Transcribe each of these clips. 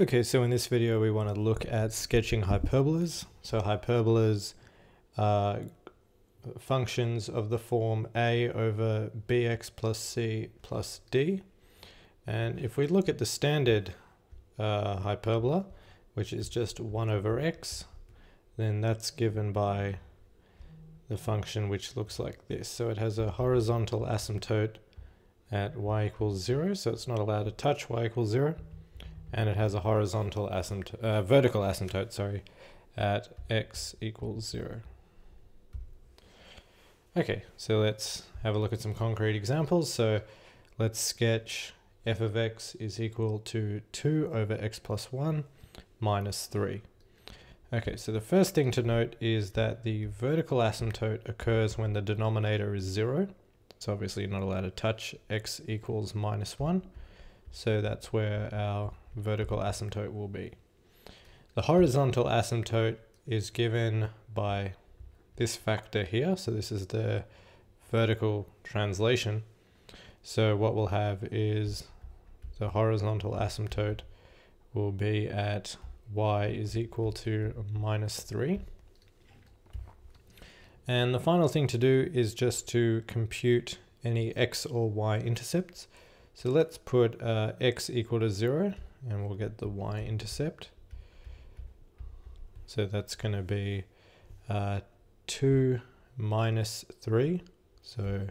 Okay, so in this video we want to look at sketching hyperbolas. So hyperbolas are functions of the form a over bx plus c plus d. And if we look at the standard uh, hyperbola, which is just 1 over x, then that's given by the function which looks like this. So it has a horizontal asymptote at y equals 0, so it's not allowed to touch y equals 0 and it has a horizontal asymptote, uh, vertical asymptote, sorry, at x equals zero. Okay, so let's have a look at some concrete examples. So let's sketch f of x is equal to 2 over x plus 1 minus 3. Okay, so the first thing to note is that the vertical asymptote occurs when the denominator is 0. So obviously you're not allowed to touch x equals minus 1. So that's where our vertical asymptote will be. The horizontal asymptote is given by this factor here. So this is the vertical translation. So what we'll have is the horizontal asymptote will be at y is equal to minus 3. And the final thing to do is just to compute any x or y intercepts. So let's put uh, x equal to 0 and we'll get the y-intercept. So that's going to be uh, 2 minus 3. So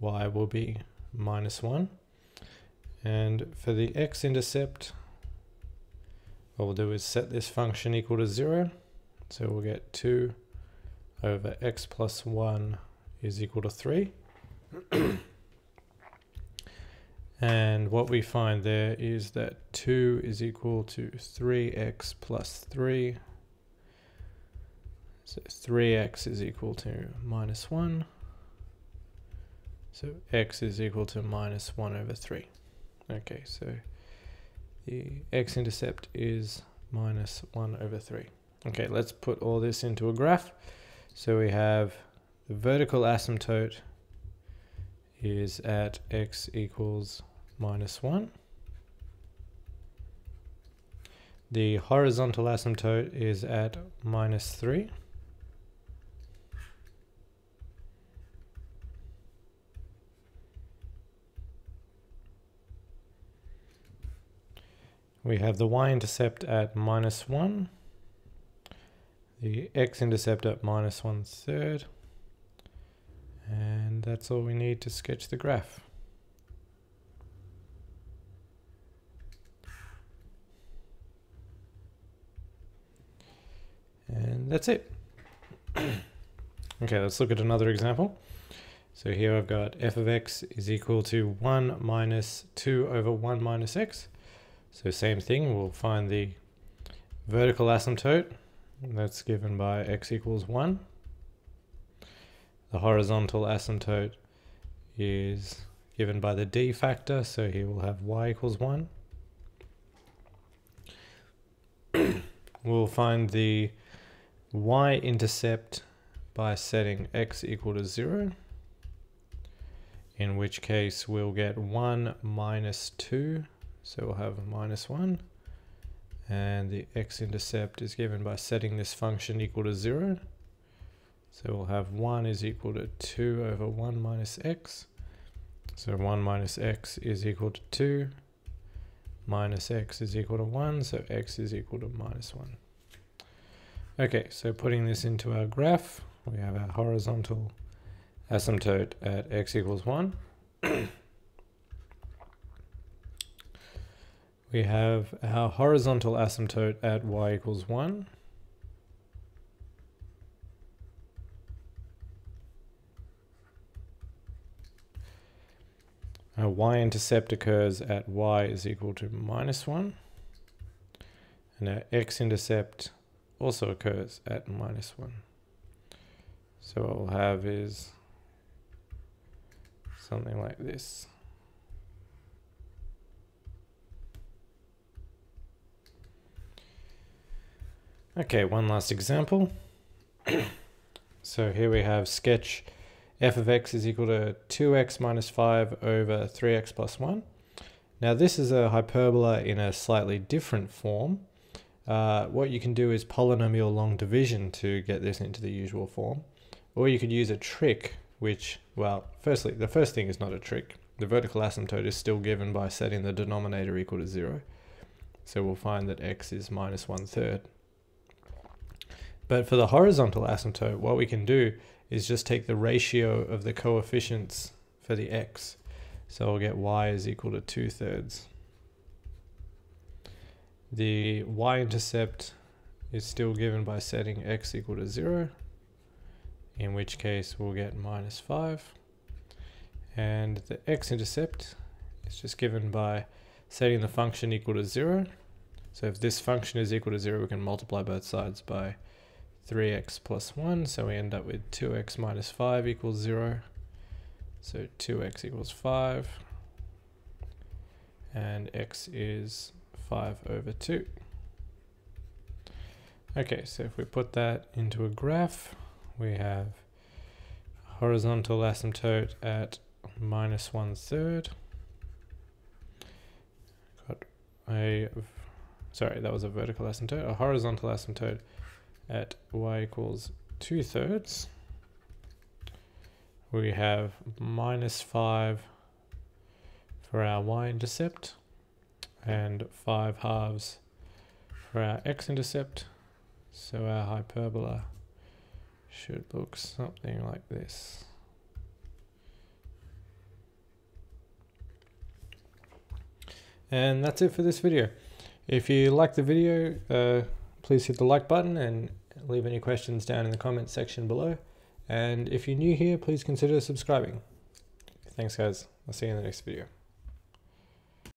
y will be minus 1. And for the x-intercept, what we'll do is set this function equal to 0. So we'll get 2 over x plus 1 is equal to 3. And what we find there is that 2 is equal to 3x plus 3. So 3x is equal to minus 1. So x is equal to minus 1 over 3. Okay, so the x-intercept is minus 1 over 3. Okay, let's put all this into a graph. So we have the vertical asymptote is at x equals minus 1. The horizontal asymptote is at minus 3. We have the y-intercept at minus 1, the x-intercept at minus 1 third, and that's all we need to sketch the graph. And that's it. okay, let's look at another example. So here I've got f of x is equal to 1 minus 2 over 1 minus x. So same thing, we'll find the vertical asymptote. That's given by x equals 1. The horizontal asymptote is given by the d factor, so here we'll have y equals 1. we'll find the y-intercept by setting x equal to 0, in which case we'll get 1 minus 2, so we'll have minus 1, and the x-intercept is given by setting this function equal to 0, so we'll have 1 is equal to 2 over 1 minus x, so 1 minus x is equal to 2, minus x is equal to 1, so x is equal to minus 1. Okay, so putting this into our graph, we have our horizontal asymptote at x equals 1. we have our horizontal asymptote at y equals 1. Our y-intercept occurs at y is equal to minus 1. And our x-intercept also occurs at minus 1. So what we'll have is something like this. Okay, one last example. so here we have sketch f of x is equal to 2x minus 5 over 3x plus 1. Now this is a hyperbola in a slightly different form. Uh, what you can do is polynomial long division to get this into the usual form. Or you could use a trick, which, well, firstly, the first thing is not a trick. The vertical asymptote is still given by setting the denominator equal to zero. So we'll find that x is minus one third. But for the horizontal asymptote, what we can do is just take the ratio of the coefficients for the x. So we'll get y is equal to 2 thirds. The y-intercept is still given by setting x equal to 0, in which case we'll get minus 5. And the x-intercept is just given by setting the function equal to 0. So if this function is equal to 0, we can multiply both sides by 3x plus 1. So we end up with 2x minus 5 equals 0. So 2x equals 5. And x is 5 over 2. Okay, so if we put that into a graph, we have horizontal asymptote at minus one third. Got a, sorry, that was a vertical asymptote. A horizontal asymptote at y equals two thirds. We have minus five for our y-intercept and five halves for our x-intercept. So our hyperbola should look something like this. And that's it for this video. If you like the video, uh, please hit the like button and leave any questions down in the comments section below. And if you're new here, please consider subscribing. Thanks guys. I'll see you in the next video.